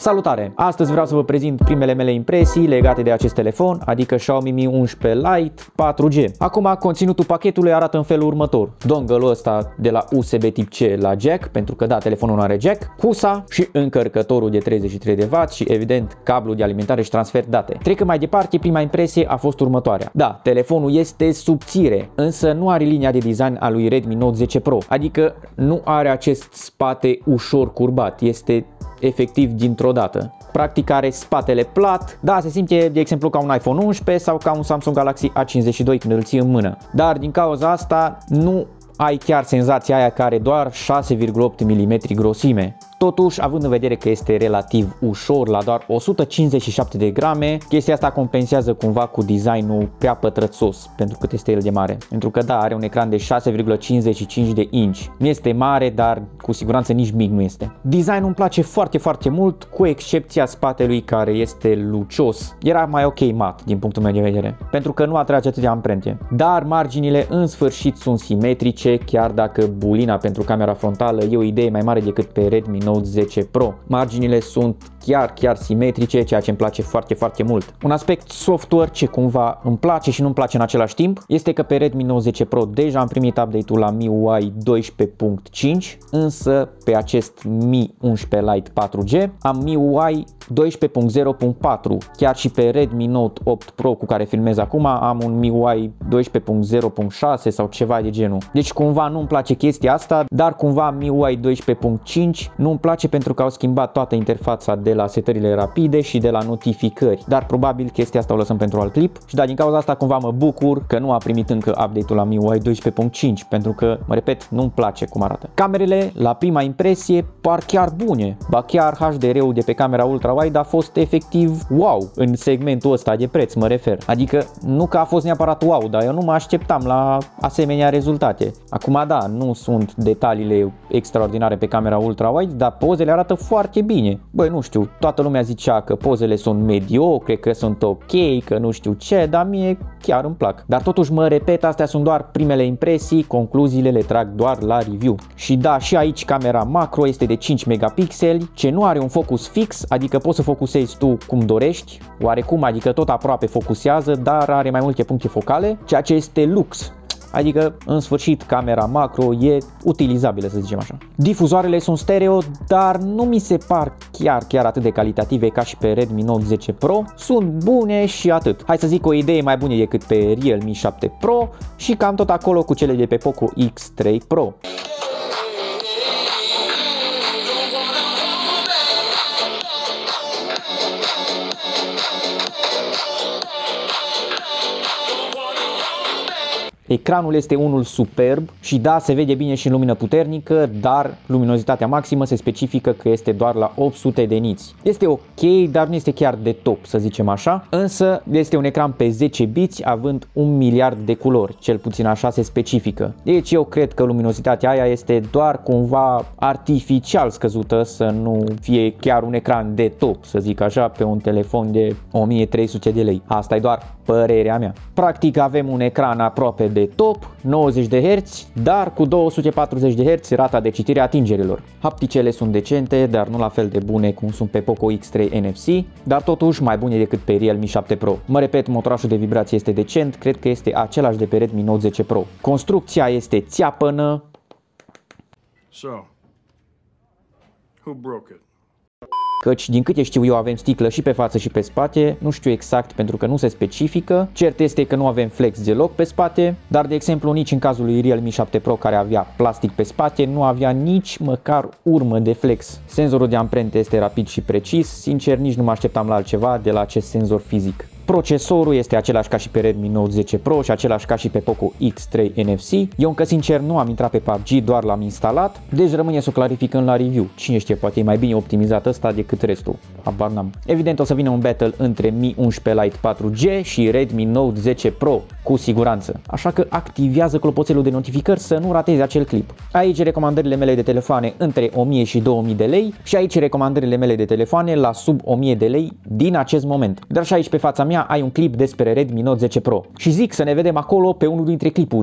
Salutare! Astăzi vreau să vă prezint primele mele impresii legate de acest telefon, adică Xiaomi Mi 11 Lite 4G. Acum, conținutul pachetului arată în felul următor. Dongle-ul ăsta de la USB tip C la jack, pentru că da, telefonul nu are jack, cusa și încărcătorul de 33 de W și evident cablul de alimentare și transfer date. Trecând mai departe, prima impresie a fost următoarea. Da, telefonul este subțire, însă nu are linia de design a lui Redmi Note 10 Pro, adică nu are acest spate ușor curbat, este efectiv dintr-o dată. Practic are spatele plat, da, se simte de exemplu ca un iPhone 11 sau ca un Samsung Galaxy A52 când îl ții în mână. Dar din cauza asta nu ai chiar senzația aia care doar 6,8 mm grosime. Totuși, având în vedere că este relativ ușor, la doar 157 de grame, chestia asta compensează cumva cu designul prea pătrățos pentru cât este el de mare. Pentru că da, are un ecran de 6,55 de inch. Nu este mare, dar cu siguranță nici mic nu este. Designul îmi place foarte, foarte mult, cu excepția spatelui care este lucios. Era mai ok mat din punctul meu de vedere, pentru că nu atrage atât de amprente. Dar marginile în sfârșit sunt simetrice, chiar dacă bulina pentru camera frontală e o idee mai mare decât pe Redmi Note 10 Pro. Marginile sunt chiar, chiar simetrice, ceea ce îmi place foarte, foarte mult. Un aspect software ce cumva îmi place și nu îmi place în același timp este că pe Redmi Note 10 Pro deja am primit update-ul la MIUI 12.5, însă pe acest Mi 11 Lite 4G am MIUI 12.0.4. Chiar și pe Redmi Note 8 Pro cu care filmez acum am un MIUI 12.0.6 sau ceva de genul. Deci cumva nu-mi place chestia asta, dar cumva MIUI 12.5 nu-mi place pentru că au schimbat toată interfața de la setările rapide și de la notificări. Dar probabil chestia asta o lăsăm pentru alt clip și da, din cauza asta cumva mă bucur că nu a primit încă update-ul la MIUI 12.5 pentru că, mă repet, nu-mi place cum arată. Camerele, la prima impresie, par chiar bune. Ba chiar HDR-ul de pe camera ultra wide a fost efectiv wow în segmentul ăsta de preț, mă refer. Adică nu că a fost neapărat wow, dar eu nu mă așteptam la asemenea rezultate. Acum da, nu sunt detaliile extraordinare pe camera ultra-wide, dar pozele arată foarte bine. Băi, nu știu, toată lumea zicea că pozele sunt mediocre, că sunt ok, că nu știu ce, dar mie chiar îmi plac. Dar totuși mă repet, astea sunt doar primele impresii, concluziile le trag doar la review. Și da, și aici camera macro este de 5 megapixeli, ce nu are un focus fix, adică poți să focusezi tu cum dorești, oarecum, adică tot aproape focusează, dar are mai multe puncte focale, ceea ce este lux Adică, în sfârșit, camera macro e utilizabilă, să zicem așa. Difuzoarele sunt stereo, dar nu mi se par chiar, chiar atât de calitative ca și pe Redmi Note 10 Pro. Sunt bune și atât. Hai să zic o idee mai bună decât pe Realme 7 Pro și cam tot acolo cu cele de pe Poco X3 Pro. Ecranul este unul superb și da, se vede bine și în lumină puternică, dar luminozitatea maximă se specifică că este doar la 800 de niți. Este ok, dar nu este chiar de top, să zicem așa, însă este un ecran pe 10 biți având un miliard de culori, cel puțin așa se specifică. Deci eu cred că luminozitatea aia este doar cumva artificial scăzută să nu fie chiar un ecran de top, să zic așa, pe un telefon de 1300 de lei. Asta e doar părerea mea. Practic avem un ecran aproape de de top, 90 de Hz, dar cu 240 de Hz rata de citire a atingerilor. Hapticele sunt decente, dar nu la fel de bune cum sunt pe Poco X3 NFC, dar totuși mai bune decât pe Realme 7 Pro. Mă repet, motorașul de vibrație este decent, cred că este același de pe Redmi Note 10 Pro. Construcția este țeapănă. So, who broke it? Căci din câte știu eu avem sticlă și pe față și pe spate, nu știu exact pentru că nu se specifică. Cert este că nu avem flex deloc pe spate, dar de exemplu nici în cazul lui Realme 7 Pro care avea plastic pe spate, nu avea nici măcar urmă de flex. Senzorul de amprente este rapid și precis, sincer nici nu mă așteptam la altceva de la acest senzor fizic. Procesorul este același ca și pe Redmi Note 10 Pro și același ca și pe Poco X3 NFC. Eu încă sincer nu am intrat pe PUBG, doar l-am instalat, deci rămâne să o clarificăm la review. Cine știe, poate e mai bine optimizat ăsta decât restul. Habar n-am. Evident o să vină un battle între Mi 11 Lite 4G și Redmi Note 10 Pro, cu siguranță. Așa că activează clopoțelul de notificări să nu ratezi acel clip. Aici recomandările mele de telefoane între 1000 și 2000 de lei și aici recomandările mele de telefoane la sub 1000 de lei din acest moment. Dar și aici pe fața mea ai un clip despre Redmi Note 10 Pro. Și zic să ne vedem acolo pe unul dintre clipuri.